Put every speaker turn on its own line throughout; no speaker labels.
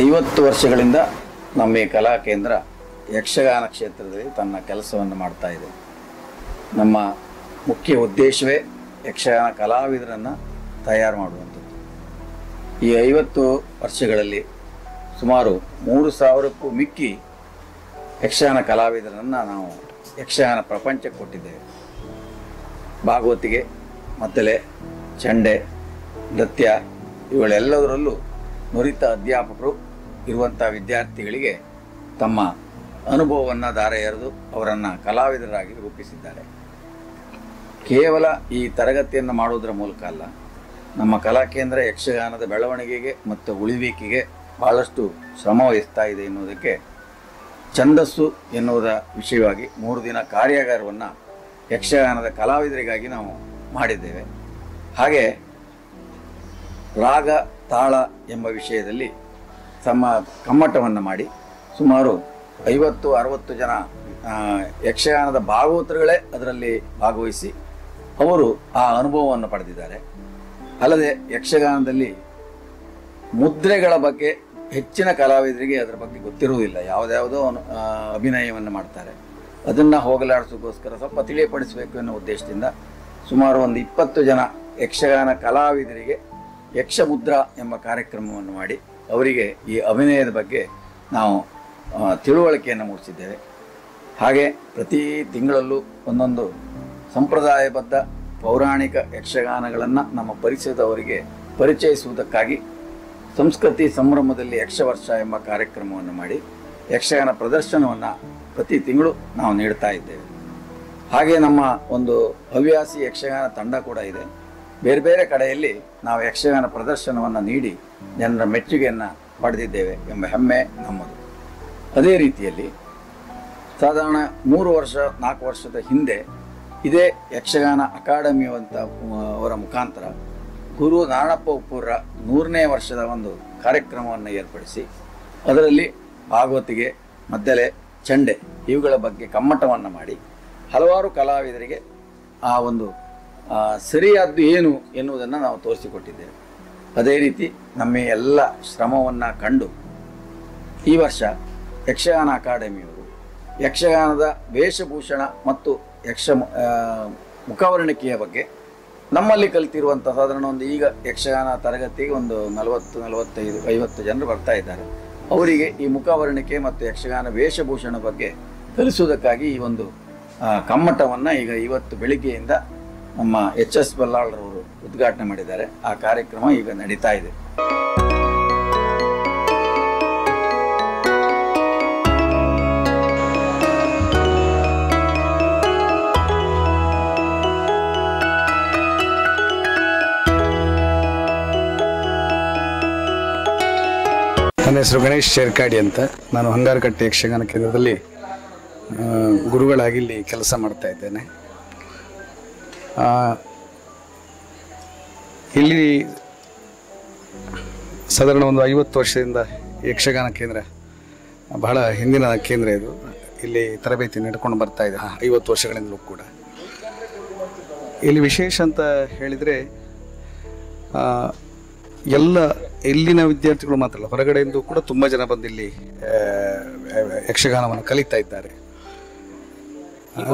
ಐವತ್ತು ವರ್ಷಗಳಿಂದ ನಮ್ಮ ಈ ಕಲಾ ಕೇಂದ್ರ ಯಕ್ಷಗಾನ ಕ್ಷೇತ್ರದಲ್ಲಿ ತನ್ನ ಕೆಲಸವನ್ನು ಮಾಡ್ತಾ ಇದೆ. ನಮ್ಮ ಮುಖ್ಯ ಉದ್ದೇಶವೇ ಯಕ್ಷಗಾನ ಕಲಾವಿದರನ್ನು ತಯಾರು ಮಾಡುವಂಥದ್ದು. ಈ ಐವತ್ತು ವರ್ಷಗಳಲ್ಲಿ ಸುಮಾರು ಮೂರು ಸಾವಿರಕ್ಕೂ ಮಿಕ್ಕಿ ಯಕ್ಷಗಾನ ಕಲಾವಿದರನ್ನು ನಾವು ಯಕ್ಷಗಾನ ಪ್ರಪಂಚಕ್ಕೆ ಕೊಟ್ಟಿದ್ದೇವೆ. ಭಾಗವತಿಗೆ, ಮತ್ತಲೆ, ಚಂಡೆ, ನೃತ್ಯ ಇವುಗಳೆಲ್ಲದರಲ್ಲೂ ನುರಿತ ಅಧ್ಯಾಪಕರು ಇರುವಂಥ ವಿದ್ಯಾರ್ಥಿಗಳಿಗೆ ತಮ್ಮ ಅನುಭವವನ್ನು ದಾರ ಎರೆದು ಅವರನ್ನು ಕಲಾವಿದರಾಗಿ ರೂಪಿಸಿದ್ದಾರೆ. ಕೇವಲ ಈ ತರಗತಿಯನ್ನು ಮಾಡುವುದರ ಮೂಲಕ ಅಲ್ಲ, ನಮ್ಮ ಕಲಾ ಕೇಂದ್ರ ಯಕ್ಷಗಾನದ ಬೆಳವಣಿಗೆಗೆ ಮತ್ತು ಉಳಿವಿಕೆಗೆ ಭಾಳಷ್ಟು ಶ್ರಮ ವಹಿಸ್ತಾ ಇದೆ ಎನ್ನುವುದಕ್ಕೆ ಛಂದಸ್ಸು ಎನ್ನುವುದ ವಿಷಯವಾಗಿ ಮೂರು ದಿನ ಕಾರ್ಯಾಗಾರವನ್ನು ಯಕ್ಷಗಾನದ ಕಲಾವಿದರಿಗಾಗಿ ನಾವು ಮಾಡಿದ್ದೇವೆ. ಹಾಗೆ ರಾಗ, ತಾಳ ಎಂಬ ವಿಷಯದಲ್ಲಿ ತಮ್ಮ ಕಮ್ಮಟವನ್ನು ಮಾಡಿ ಸುಮಾರು ಐವತ್ತು, ಅರವತ್ತು ಜನ ಯಕ್ಷಗಾನದ ಭಾಗವತರುಗಳೇ ಅದರಲ್ಲಿ ಭಾಗವಹಿಸಿ ಅವರು ಆ ಅನುಭವವನ್ನು ಪಡೆದಿದ್ದಾರೆ. ಅಲ್ಲದೆ ಯಕ್ಷಗಾನದಲ್ಲಿ ಮುದ್ರೆಗಳ ಬಗ್ಗೆ ಹೆಚ್ಚಿನ ಕಲಾವಿದರಿಗೆ ಅದರ ಬಗ್ಗೆ ಗೊತ್ತಿರುವುದಿಲ್ಲ. ಯಾವುದ್ಯಾವುದೋ ಅಭಿನಯವನ್ನು ಮಾಡ್ತಾರೆ. ಅದನ್ನು ಹೋಗಲಾಡಿಸೋಕ್ಕೋಸ್ಕರ ಸ್ವಲ್ಪ ತಿಳಿಯಪಡಿಸಬೇಕು ಎನ್ನುವ ಉದ್ದೇಶದಿಂದ ಸುಮಾರು ಒಂದು ಇಪ್ಪತ್ತು ಜನ ಯಕ್ಷಗಾನ ಕಲಾವಿದರಿಗೆ ಯಕ್ಷಮುದ್ರಾ ಎಂಬ ಕಾರ್ಯಕ್ರಮವನ್ನು ಮಾಡಿ ಅವರಿಗೆ ಈ ಅಭಿನಯದ ಬಗ್ಗೆ ನಾವು ತಿಳುವಳಿಕೆಯನ್ನು ಮೂಡಿಸಿದ್ದೇವೆ. ಹಾಗೆ ಪ್ರತಿ ತಿಂಗಳಲ್ಲೂ ಒಂದೊಂದು ಸಂಪ್ರದಾಯಬದ್ಧ ಪೌರಾಣಿಕ ಯಕ್ಷಗಾನಗಳನ್ನು ನಮ್ಮ ಪರಿಚಯದವರಿಗೆ ಪರಿಚಯಿಸುವುದಕ್ಕಾಗಿ ಸಂಸ್ಕೃತಿ ಸಂಭ್ರಮದಲ್ಲಿ ಯಕ್ಷವರ್ಷ ಎಂಬ ಕಾರ್ಯಕ್ರಮವನ್ನು ಮಾಡಿ ಯಕ್ಷಗಾನ ಪ್ರದರ್ಶನವನ್ನು ಪ್ರತಿ ತಿಂಗಳು ನಾವು ನೀಡ್ತಾ ಇದ್ದೇವೆ. ಹಾಗೆ ನಮ್ಮ ಒಂದು ಹವ್ಯಾಸಿ ಯಕ್ಷಗಾನ ತಂಡ ಕೂಡ ಇದೆ. ಬೇರೆ ಬೇರೆ ಕಡೆಯಲ್ಲಿ ನಾವು ಯಕ್ಷಗಾನ ಪ್ರದರ್ಶನವನ್ನು ನೀಡಿ ಜನರ ಮೆಚ್ಚುಗೆಯನ್ನು ಪಡೆದಿದ್ದೇವೆ ಎಂಬ ಹೆಮ್ಮೆ ನಮ್ಮದು. ಅದೇ ರೀತಿಯಲ್ಲಿ ಸಾಧಾರಣ ಮೂರು ವರ್ಷ, ನಾಲ್ಕು ವರ್ಷದ ಹಿಂದೆ ಇದೇ ಯಕ್ಷಗಾನ ಅಕಾಡೆಮಿ ಅಂತ ಅವರ ಮುಖಾಂತರ ಗುರು ನಾರಾಯಣಪ್ಪ ಉಪ್ಪೂರ ನೂರನೇ ವರ್ಷದ ಒಂದು ಕಾರ್ಯಕ್ರಮವನ್ನು ಏರ್ಪಡಿಸಿ ಅದರಲ್ಲಿ ಭಾಗವತಿಗೆ, ಮದ್ದಲೆ, ಚಂಡೆ ಇವುಗಳ ಬಗ್ಗೆ ಕಮ್ಮಟವನ್ನು ಮಾಡಿ ಹಲವಾರು ಕಲಾವಿದರಿಗೆ ಆ ಒಂದು ಸರಿಯಾದ್ದು ಏನು ಎನ್ನುವುದನ್ನು ನಾವು ತೋರಿಸಿಕೊಟ್ಟಿದ್ದೇವೆ. ಅದೇ ರೀತಿ ನಮ್ಮ ಎಲ್ಲ ಶ್ರಮವನ್ನು ಕಂಡು ಈ ವರ್ಷ ಯಕ್ಷಗಾನ ಅಕಾಡೆಮಿಯವರು ಯಕ್ಷಗಾನದ ವೇಷಭೂಷಣ ಮತ್ತು ಯಕ್ಷ ಮುಖವರ್ಣಿಕೆಯ ಬಗ್ಗೆ ನಮ್ಮಲ್ಲಿ ಕಲಿತಿರುವಂಥ ಸಾಧಾರಣ ಒಂದು ಈಗ ಯಕ್ಷಗಾನ ತರಗತಿಗೆ ಒಂದು ನಲವತ್ತು, ನಲವತ್ತೈದು, ಐವತ್ತು ಜನರು ಬರ್ತಾ ಇದ್ದಾರೆ. ಅವರಿಗೆ ಈ ಮುಖವರ್ಣಿಕೆ ಮತ್ತು ಯಕ್ಷಗಾನ ವೇಷಭೂಷಣ ಬಗ್ಗೆ ಕಲಿಸುವುದಕ್ಕಾಗಿ ಈ ಒಂದು ಕಮ್ಮಟವನ್ನು ಈಗ ಇವತ್ತು ಬೆಳಿಗ್ಗೆಯಿಂದ ನಮ್ಮ ಎಚ್ ಎಸ್ ಬಲ್ಲಾಳ್ರವರು ಉದ್ಘಾಟನೆ ಮಾಡಿದ್ದಾರೆ. ಆ ಕಾರ್ಯಕ್ರಮ ಈಗ ನಡೀತಾ ಇದೆ.
ನನ್ನ ಹೆಸರು ಗಣೇಶ್ ಶೇರ್ಕಾಡಿ ಅಂತ. ನಾನು ಹಂಗಾರಕಟ್ಟೆ ಯಕ್ಷಗಾನ ಕೇಂದ್ರದಲ್ಲಿ ಗುರುಗಳಾಗಿ ಇಲ್ಲಿ ಕೆಲಸ ಮಾಡ್ತಾ ಇದ್ದೇನೆ. ಇಲ್ಲಿ ಸಾಧಾರಣ ಒಂದು ಐವತ್ತು ವರ್ಷದಿಂದ ಯಕ್ಷಗಾನ ಕೇಂದ್ರ, ಬಹಳ ಹಿಂದಿನ ಕೇಂದ್ರ ಇದು. ಇಲ್ಲಿ ತರಬೇತಿ ನಡ್ಕೊಂಡು ಬರ್ತಾ ಇದೆ ಐವತ್ತು ವರ್ಷಗಳಿಂದಲೂ ಕೂಡ. ಇಲ್ಲಿ ವಿಶೇಷ ಅಂತ ಹೇಳಿದರೆ ಎಲ್ಲ ಇಲ್ಲಿನ ವಿದ್ಯಾರ್ಥಿಗಳು ಮಾತ್ರ ಅಲ್ಲ, ಹೊರಗಡೆಯಿಂದ ಕೂಡ ತುಂಬ ಜನ ಬಂದು ಇಲ್ಲಿ ಯಕ್ಷಗಾನವನ್ನು ಕಲಿತಾ ಇದ್ದಾರೆ.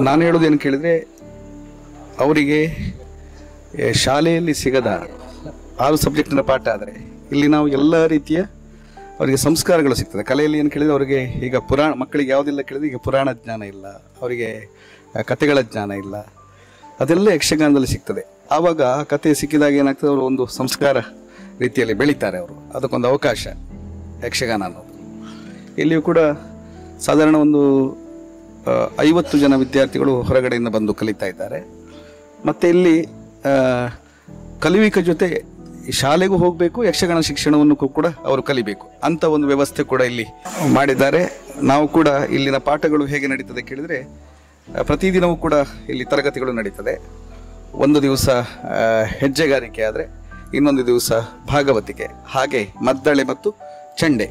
ನಾನು ಹೇಳೋದು ಏನು ಕೇಳಿದರೆ ಅವರಿಗೆ ಶಾಲೆಯಲ್ಲಿ ಸಿಗದ ಆರು ಸಬ್ಜೆಕ್ಟಿನ ಪಾಠ ಆದರೆ, ಇಲ್ಲಿ ನಾವು ಎಲ್ಲ ರೀತಿಯ ಅವರಿಗೆ ಸಂಸ್ಕಾರಗಳು ಸಿಗ್ತದೆ. ಕಲೆಯಲ್ಲಿ ಏನು ಕೇಳಿದರೆ ಅವರಿಗೆ ಈಗ ಪುರಾಣ, ಮಕ್ಕಳಿಗೆ ಯಾವುದೆಲ್ಲ ಕೇಳಿದರೆ ಈಗ ಪುರಾಣ ಜ್ಞಾನ ಇಲ್ಲ, ಅವರಿಗೆ ಕತೆಗಳ ಜ್ಞಾನ ಇಲ್ಲ, ಅದೆಲ್ಲ ಯಕ್ಷಗಾನದಲ್ಲಿ ಸಿಗ್ತದೆ. ಆವಾಗ ಆ ಕತೆ ಸಿಕ್ಕಿದಾಗ ಏನಾಗ್ತದೆ, ಅವರು ಒಂದು ಸಂಸ್ಕಾರ ರೀತಿಯಲ್ಲಿ ಬೆಳೀತಾರೆ ಅವರು. ಅದಕ್ಕೊಂದು ಅವಕಾಶ ಯಕ್ಷಗಾನ ಅನ್ನೋದು. ಇಲ್ಲಿಯೂ ಕೂಡ ಸಾಧಾರಣ ಒಂದು ಐವತ್ತು ಜನ ವಿದ್ಯಾರ್ಥಿಗಳು ಹೊರಗಡೆಯಿಂದ ಬಂದು ಕಲಿತಾ ಇದ್ದಾರೆ. ಮತ್ತು ಇಲ್ಲಿ ಕಲಿವಿಕ ಜೊತೆ ಶಾಲೆಗೂ ಹೋಗಬೇಕು, ಯಕ್ಷಗಾನ ಶಿಕ್ಷಣವನ್ನು ಕೂಡ ಅವರು ಕಲಿಬೇಕು. ಅಂತ ಒಂದು ವ್ಯವಸ್ಥೆ ಕೂಡ ಇಲ್ಲಿ ಮಾಡಿದ್ದಾರೆ. ನಾವು ಕೂಡ ಇಲ್ಲಿನ ಪಾಠಗಳು ಹೇಗೆ ನಡೀತದೆ ಕೇಳಿದರೆ ಪ್ರತಿದಿನವೂ ಕೂಡ ಇಲ್ಲಿ ತರಗತಿಗಳು ನಡೀತದೆ. ಒಂದು ದಿವಸ ಹೆಜ್ಜೆಗಾರಿಕೆ ಆದರೆ, ಇನ್ನೊಂದು ದಿವಸ ಭಾಗವತಿಕೆ. ಹಾಗೆ ಮದ್ದಳೆ ಮತ್ತು ಚಂಡೆ.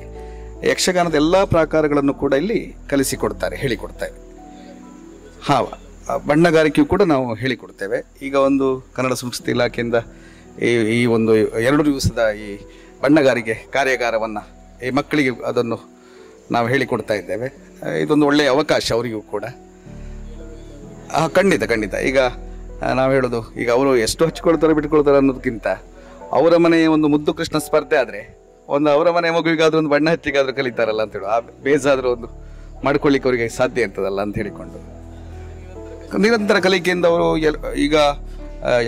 ಯಕ್ಷಗಾನದ ಎಲ್ಲ ಪ್ರಾಕಾರಗಳನ್ನು ಕೂಡ ಇಲ್ಲಿ ಕಲಿಸಿಕೊಡ್ತಾರೆ, ಹೇಳಿಕೊಡ್ತಾರೆ. ಹಾವ. ಬಣ್ಣಗಾರಿಕೆಯು ಕೂಡ ನಾವು ಹೇಳಿಕೊಡ್ತೇವೆ. ಈಗ ಒಂದು ಕನ್ನಡ ಸಂಸ್ಕೃತಿ ಇಲಾಖೆಯಿಂದ ಈ ಈ ಒಂದು ಎರಡು ದಿವಸದ ಈ ಬಣ್ಣಗಾರಿಕೆ ಕಾರ್ಯಾಗಾರವನ್ನು ಈ ಮಕ್ಕಳಿಗೆ ಅದನ್ನು ನಾವು ಹೇಳಿಕೊಡ್ತಾ ಇದ್ದೇವೆ. ಇದೊಂದು ಒಳ್ಳೆಯ ಅವಕಾಶ ಅವರಿಗೂ ಕೂಡ. ಖಂಡಿತ ಖಂಡಿತ. ಈಗ ನಾವು ಹೇಳೋದು, ಈಗ ಅವರು ಎಷ್ಟು ಹಚ್ಕೊಳ್ತಾರೆ ಬಿಟ್ಕೊಳ್ತಾರೆ ಅನ್ನೋದಕ್ಕಿಂತ ಅವರ ಮನೆಯ ಒಂದು ಮುದ್ದು ಕೃಷ್ಣ ಸ್ಪರ್ಧೆ ಆದರೆ ಒಂದು ಅವರ ಮನೆ ಮಗುವಿಗಾದರೂ ಒಂದು ಬಣ್ಣ ಹಚ್ಚಿಗಾದ್ರೂ ಕಲಿತಾರಲ್ಲ ಅಂತ ಆ ಬೇಸಾದರೂ ಒಂದು ಮಾಡ್ಕೊಳ್ಳಿಕ್ಕೆ ಅವರಿಗೆ ಸಾಧ್ಯ ಇರ್ತದಲ್ಲ ಅಂತ ಹೇಳಿಕೊಂಡು. ನಿರಂತರ ಕಲಿಕೆಯಿಂದ ಅವರು ಈಗ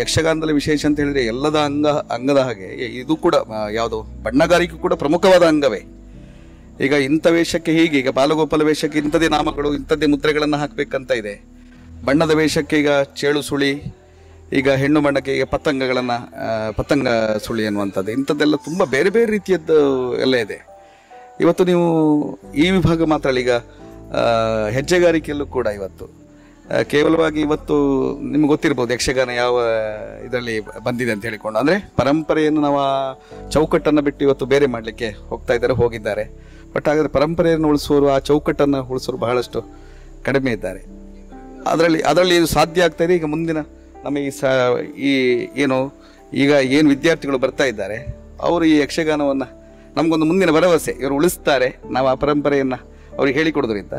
ಯಕ್ಷಗಾನದಲ್ಲಿ ವಿಶೇಷ ಅಂತ ಹೇಳಿದ್ರೆ ಎಲ್ಲದ ಅಂಗ, ಅಂಗದ ಹಾಗೆ. ಇದು ಕೂಡ ಯಾವುದು? ಬಣ್ಣಗಾರಿಕೆ ಕೂಡ ಪ್ರಮುಖವಾದ ಅಂಗವೇ. ಈಗ ಇಂಥ ವೇಷಕ್ಕೆ ಹೀಗೆ, ಈಗ ಬಾಲಗೋಪಾಲ ವೇಷಕ್ಕೆ ಇಂಥದ್ದೇ ನಾಮಗಳು, ಇಂಥದ್ದೇ ಮುದ್ರೆಗಳನ್ನು ಹಾಕಬೇಕಂತ ಇದೆ. ಬಣ್ಣದ ವೇಷಕ್ಕೆ ಈಗ ಚೇಳು ಸುಳಿ, ಈಗ ಹೆಣ್ಣು ಬಣ್ಣಕ್ಕೆ ಈಗ ಪತಂಗಗಳನ್ನು ಪತಂಗ ಸುಳಿ ಅನ್ನುವಂಥದ್ದು ಇಂಥದ್ದೆಲ್ಲ ತುಂಬ ಬೇರೆ ಬೇರೆ ರೀತಿಯದ್ದು ಎಲ್ಲ ಇದೆ. ಇವತ್ತು ನೀವು ಈ ವಿಭಾಗ ಮಾತ್ರ ಈಗ ಹೆಜ್ಜೆಗಾರಿಕೆಯಲ್ಲೂ ಕೂಡ ಇವತ್ತು. ಕೇವಲವಾಗಿ ಇವತ್ತು ನಿಮ್ಗೆ ಗೊತ್ತಿರ್ಬೋದು ಯಕ್ಷಗಾನ ಯಾವ ಇದರಲ್ಲಿ ಬಂದಿದೆ ಅಂತ ಹೇಳಿಕೊಂಡು. ಅಂದರೆ ಪರಂಪರೆಯನ್ನು ನಾವು ಚೌಕಟ್ಟನ್ನು ಬಿಟ್ಟು ಇವತ್ತು ಬೇರೆ ಮಾಡಲಿಕ್ಕೆ ಹೋಗ್ತಾ ಇದ್ದಾರೆ, ಹೋಗಿದ್ದಾರೆ. ಬಟ್ ಹಾಗಾದರೆ ಪರಂಪರೆಯನ್ನು ಉಳಿಸೋರು ಆ ಚೌಕಟ್ಟನ್ನು ಉಳಿಸೋರು ಬಹಳಷ್ಟು ಕಡಿಮೆ ಇದ್ದಾರೆ. ಅದರಲ್ಲಿ ಅದರಲ್ಲಿ ಇದು ಸಾಧ್ಯ ಆಗ್ತಾ ಇದೆ? ಈಗ ಮುಂದಿನ ನಮ್ಮ ಈ ಸ, ಈ ಏನು, ಈಗ ಏನು ವಿದ್ಯಾರ್ಥಿಗಳು ಬರ್ತಾ ಇದ್ದಾರೆ, ಅವರು ಈ ಯಕ್ಷಗಾನವನ್ನು ನಮಗೊಂದು ಮುಂದಿನ ಭರವಸೆ, ಇವರು ಉಳಿಸ್ತಾರೆ, ನಾವು ಆ ಪರಂಪರೆಯನ್ನು ಅವ್ರಿಗೆ ಹೇಳಿಕೊಡೋದ್ರಿಂದ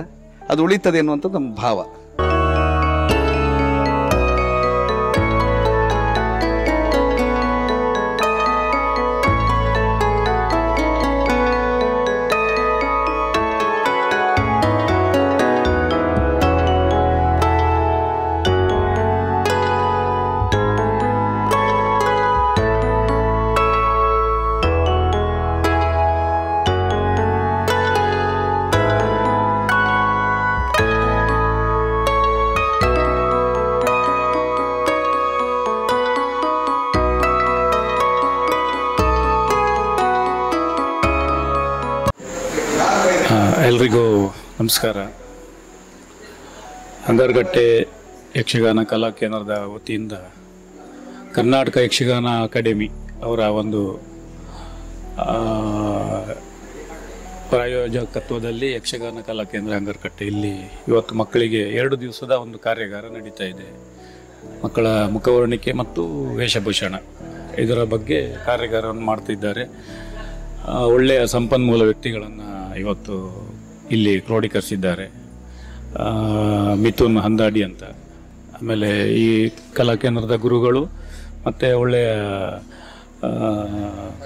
ಅದು ಉಳಿತದೆ ಅನ್ನುವಂಥದ್ದು ನಮ್ಮ ಭಾವ.
ನಮಸ್ಕಾರ. ಅಂಗರ್ಗಟ್ಟೆ ಯಕ್ಷಗಾನ ಕಲಾ ಕೇಂದ್ರದ ವತಿಯಿಂದ ಕರ್ನಾಟಕ ಯಕ್ಷಗಾನ ಅಕಾಡೆಮಿ ಅವರ ಒಂದು ಪ್ರಾಯೋಜಕತ್ವದಲ್ಲಿ ಯಕ್ಷಗಾನ ಕಲಾ ಕೇಂದ್ರ ಅಂಗರ್ಕಟ್ಟೆ ಇಲ್ಲಿ ಇವತ್ತು ಮಕ್ಕಳಿಗೆ ಎರಡು ದಿವಸದ ಒಂದು ಕಾರ್ಯಾಗಾರ ನಡೀತಾ ಇದೆ. ಮಕ್ಕಳ ಮುಖವರ್ಣಿಕೆ ಮತ್ತು ವೇಷಭೂಷಣ ಇದರ ಬಗ್ಗೆ ಕಾರ್ಯಾಗಾರವನ್ನು ಮಾಡ್ತಿದ್ದಾರೆ. ಒಳ್ಳೆಯ ಸಂಪನ್ಮೂಲ ವ್ಯಕ್ತಿಗಳನ್ನು ಇವತ್ತು ಇಲ್ಲಿ ಕ್ರೋಢೀಕರಿಸಿದ್ದಾರೆ ಇದ್ದಾರೆ ಮಿಥುನ್ ಹಂದಾಡಿ ಅಂತ. ಆಮೇಲೆ ಈ ಕಲಾ ಕೇಂದ್ರದ ಗುರುಗಳು ಮತ್ತು ಒಳ್ಳೆಯ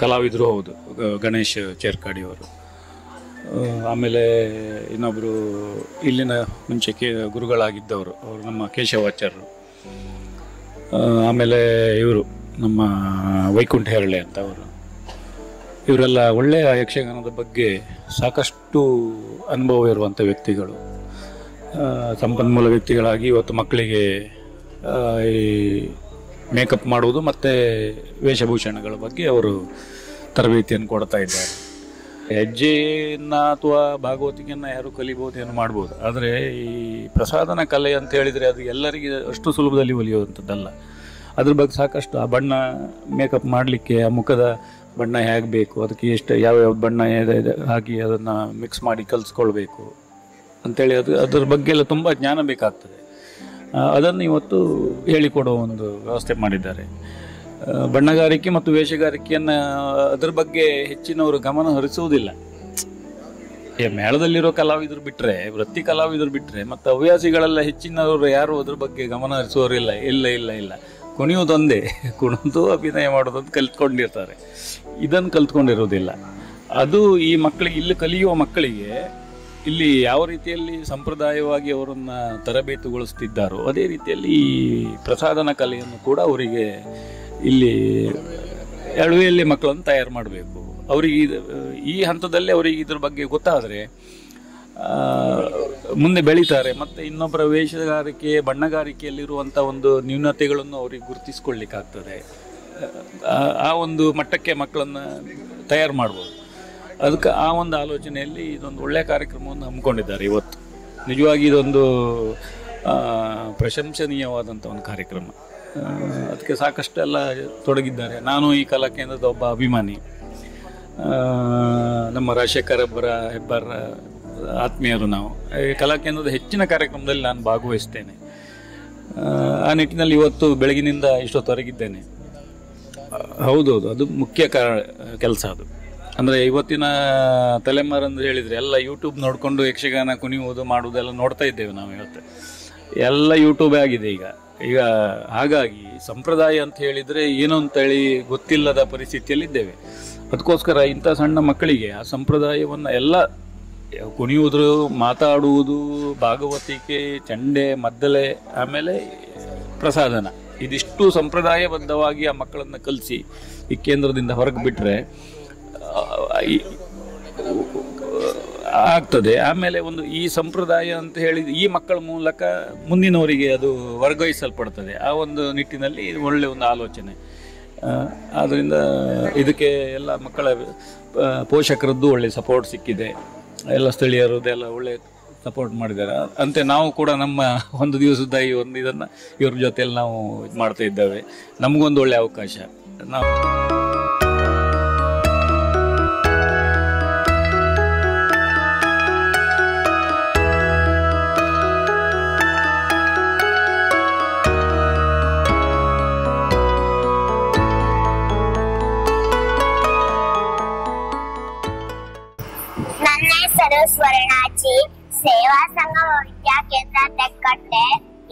ಕಲಾವಿದರು ಹೌದು, ಗಣೇಶ್ ಚೇರ್ಕಾಡಿಯವರು ಆಮೇಲೆ ಇನ್ನೊಬ್ಬರು ಇಲ್ಲಿನ ಮುಂಚೆ ಕೇ, ಗುರುಗಳಾಗಿದ್ದವರು, ಅವರು ನಮ್ಮ ಕೇಶವಾಚಾರ್ಯರು. ಆಮೇಲೆ ಇವರು ನಮ್ಮ ವೈಕುಂಠ ಹೆರಳೆ ಅಂತ ಅವರು. ಇವರೆಲ್ಲ ಒಳ್ಳೆಯ ಯಕ್ಷಗಾನದ ಬಗ್ಗೆ ಸಾಕಷ್ಟು ಅನುಭವ ಇರುವಂಥ ವ್ಯಕ್ತಿಗಳು. ಸಂಪನ್ಮೂಲ ವ್ಯಕ್ತಿಗಳಾಗಿ ಇವತ್ತು ಮಕ್ಕಳಿಗೆ ಈ ಮೇಕಪ್ ಮಾಡುವುದು ಮತ್ತು ವೇಷಭೂಷಣಗಳ ಬಗ್ಗೆ ಅವರು ತರಬೇತಿಯನ್ನು ಕೊಡ್ತಾ ಇದ್ದಾರೆ. ಹೆಜ್ಜೆಯನ್ನು ಅಥವಾ ಭಾಗವತಿಕೆಯನ್ನು ಯಾರು ಕಲಿಬೋದು ಏನು ಮಾಡ್ಬೋದು. ಆದರೆ ಈ ಪ್ರಸಾದನ ಕಲೆ ಅಂತ ಹೇಳಿದರೆ ಅದು ಎಲ್ಲರಿಗೆ ಅಷ್ಟು ಸುಲಭದಲ್ಲಿ ಒಲಿಯುವಂಥದ್ದಲ್ಲ. ಅದ್ರ ಬಗ್ಗೆ ಸಾಕಷ್ಟು ಆ ಬಣ್ಣ ಮೇಕಪ್ ಮಾಡಲಿಕ್ಕೆ, ಆ ಮುಖದ ಬಣ್ಣ ಹೇಗೆ ಬೇಕು, ಅದಕ್ಕೆ ಎಷ್ಟು ಯಾವ್ಯಾವ ಬಣ್ಣ ಹಾಕಿ ಅದನ್ನು ಮಿಕ್ಸ್ ಮಾಡಿ ಕಲಿಸ್ಕೊಳ್ಬೇಕು. ಅಂತೇಳಿ ಅದು, ಅದ್ರ ಬಗ್ಗೆ ಎಲ್ಲ ತುಂಬ ಜ್ಞಾನ ಬೇಕಾಗ್ತದೆ. ಅದನ್ನು ಇವತ್ತು ಹೇಳಿಕೊಡೋ ಒಂದು ವ್ಯವಸ್ಥೆ ಮಾಡಿದ್ದಾರೆ. ಬಣ್ಣಗಾರಿಕೆ ಮತ್ತು ವೇಷಗಾರಿಕೆಯನ್ನು, ಅದರ ಬಗ್ಗೆ ಹೆಚ್ಚಿನವರು ಗಮನ ಹರಿಸುವುದಿಲ್ಲ. ಮೇಳದಲ್ಲಿರೋ ಕಲಾವಿದರು ಬಿಟ್ಟರೆ ವೃತ್ತಿ ಕಲಾವಿದರು ಬಿಟ್ಟರೆ ಮತ್ತು ಹವ್ಯಾಸಿಗಳೆಲ್ಲ ಹೆಚ್ಚಿನವರು ಯಾರು ಅದ್ರ ಬಗ್ಗೆ ಗಮನ ಹರಿಸುವವರಿಲ್ಲ. ಇಲ್ಲ ಇಲ್ಲ ಇಲ್ಲ. ಕುಣಿಯೋದೊಂದೇ, ಕುಣಿದು ಅಭಿನಯ ಮಾಡೋದೊಂದು ಕಲ್ತ್ಕೊಂಡಿರ್ತಾರೆ. ಇದನ್ನು ಕಲ್ತ್ಕೊಂಡಿರೋದಿಲ್ಲ. ಅದು ಈ ಮಕ್ಕಳಿಗೆ, ಇಲ್ಲಿ ಕಲಿಯುವ ಮಕ್ಕಳಿಗೆ ಇಲ್ಲಿ ಯಾವ ರೀತಿಯಲ್ಲಿ ಸಂಪ್ರದಾಯವಾಗಿ ಅವರನ್ನು ತರಬೇತುಗೊಳಿಸ್ತಿದ್ದಾರೋ, ಅದೇ ರೀತಿಯಲ್ಲಿ ಈ ಪ್ರಸಾದನ ಕಲೆಯನ್ನು ಕೂಡ ಅವರಿಗೆ ಇಲ್ಲಿ ಎಳವೆಯಲ್ಲಿ ಮಕ್ಕಳನ್ನು ತಯಾರು ಮಾಡಬೇಕು. ಅವರಿಗೆ ಈ ಹಂತದಲ್ಲಿ ಅವರಿಗೆ ಇದ್ರ ಬಗ್ಗೆ ಗೊತ್ತಾದರೆ ಮುಂದೆ ಬೆಳೀತಾರೆ, ಮತ್ತು ಇನ್ನೊಬ್ಬರ ವೇಷಗಾರಿಕೆ ಬಣ್ಣಗಾರಿಕೆಯಲ್ಲಿರುವಂಥ ಒಂದು ನ್ಯೂನತೆಗಳನ್ನು ಅವರಿಗೆ ಗುರುತಿಸ್ಕೊಳ್ಳಿಕ್ಕಾಗ್ತದೆ ಆ ಒಂದು ಮಟ್ಟಕ್ಕೆ ಮಕ್ಕಳನ್ನು ತಯಾರು ಮಾಡ್ಬೋದು. ಅದಕ್ಕೆ ಆ ಒಂದು ಆಲೋಚನೆಯಲ್ಲಿ ಇದೊಂದು ಒಳ್ಳೆಯ ಕಾರ್ಯಕ್ರಮವನ್ನು ಹಮ್ಮಿಕೊಂಡಿದ್ದಾರೆ ಇವತ್ತು. ನಿಜವಾಗಿ ಇದೊಂದು ಪ್ರಶಂಸನೀಯವಾದಂಥ ಒಂದು ಕಾರ್ಯಕ್ರಮ. ಅದಕ್ಕೆ ಅದಕ್ಕೆ ಸಾಕಷ್ಟೆಲ್ಲ ತೊಡಗಿದ್ದಾರೆ. ನಾನು ಈ ಕಲಾ ಕೇಂದ್ರದ ಒಬ್ಬ ಅಭಿಮಾನಿ. ನಮ್ಮ ರಾಜಶೇಖರ್ ಹೆಬ್ಬರ ಆತ್ಮೀಯರು ನಾವು. ಈ ಕಲಾ ಕೇಂದ್ರದ ಹೆಚ್ಚಿನ ಕಾರ್ಯಕ್ರಮದಲ್ಲಿ ನಾನು ಭಾಗವಹಿಸ್ತೇನೆ. ಆ, ಆ ನಿಟ್ಟಿನಲ್ಲಿ ಇವತ್ತು ಬೆಳಗಿನಿಂದ ಇಷ್ಟೊತ್ತವರೆಗಿದ್ದೇನೆ. ಹೌದೌದು ಅದು ಮುಖ್ಯ ಕಾರಣ ಕೆಲಸ ಅದು. ಅಂದರೆ ಇವತ್ತಿನ ತಲೆಮಾರು ಅಂತ ಹೇಳಿದರೆ ಎಲ್ಲ ಯೂಟ್ಯೂಬ್ ನೋಡಿಕೊಂಡು ಯಕ್ಷಗಾನ ಕುಣಿಯುವುದು, ಮಾಡುವುದೆಲ್ಲ ನೋಡ್ತಾ ಇದ್ದೇವೆ ನಾವು ಇವತ್ತು. ಎಲ್ಲ ಯೂಟ್ಯೂಬೇ ಆಗಿದೆ ಈಗ. ಈಗ ಹಾಗಾಗಿ ಸಂಪ್ರದಾಯ ಅಂತ ಹೇಳಿದರೆ ಏನು ಅಂತೇಳಿ ಗೊತ್ತಿಲ್ಲದ ಪರಿಸ್ಥಿತಿಯಲ್ಲಿ ಇದ್ದೇವೆ. ಅದಕ್ಕೋಸ್ಕರ ಇಂಥ ಸಣ್ಣ ಮಕ್ಕಳಿಗೆ ಆ ಸಂಪ್ರದಾಯವನ್ನು ಎಲ್ಲ ಕುಣಿಯುವುದು, ಮಾತಾಡುವುದು, ಭಾಗವತಿಕೆ, ಚಂಡೆ, ಮದ್ದಲೆ, ಆಮೇಲೆ ಪ್ರಸಾದನ. ಇದಿಷ್ಟು ಸಂಪ್ರದಾಯಬದ್ಧವಾಗಿ ಆ ಮಕ್ಕಳನ್ನು ಕಲಿಸಿ ಈ ಕೇಂದ್ರದಿಂದ ಹೊರಗೆ ಬಿಟ್ಟರೆ ಆಗ್ತದೆ. ಆಮೇಲೆ ಒಂದು ಈ ಸಂಪ್ರದಾಯ ಅಂತ ಹೇಳಿ ಈ ಮಕ್ಕಳ ಮೂಲಕ ಮುಂದಿನವರಿಗೆ ಅದು ವರ್ಗಾಯಿಸಲ್ಪಡ್ತದೆ. ಆ ಒಂದು ನಿಟ್ಟಿನಲ್ಲಿ ಒಳ್ಳೆ ಒಂದು ಆಲೋಚನೆ. ಆದ್ದರಿಂದ ಇದಕ್ಕೆ ಎಲ್ಲ ಮಕ್ಕಳ ಪೋಷಕರದ್ದು ಒಳ್ಳೆ ಸಪೋರ್ಟ್ ಸಿಕ್ಕಿದೆ. ಎಲ್ಲ ಸ್ಥಳೀಯರದ್ದೆಲ್ಲ ಒಳ್ಳೆ ಸಪೋರ್ಟ್ ಮಾಡಿದ್ದಾರೆ. ಅಂತೆ ನಾವು ಕೂಡ ನಮ್ಮ ಒಂದು ದಿವಸದ ಈ ಒಂದು ಇದನ್ನು ಇವ್ರ ಜೊತೆಯಲ್ಲಿ ನಾವು ಇದು ಮಾಡ್ತಾ ಇದ್ದೇವೆ. ನಮಗೊಂದು ಒಳ್ಳೆ ಅವಕಾಶ. ನಾವು
ಸೇವಾ ಸಂಗಮ ವಿದ್ಯಾಕೇಂದ್ರ ತೆಕ್ಕಟ್ಟೆ